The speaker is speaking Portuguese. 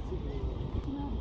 fazer eu Não.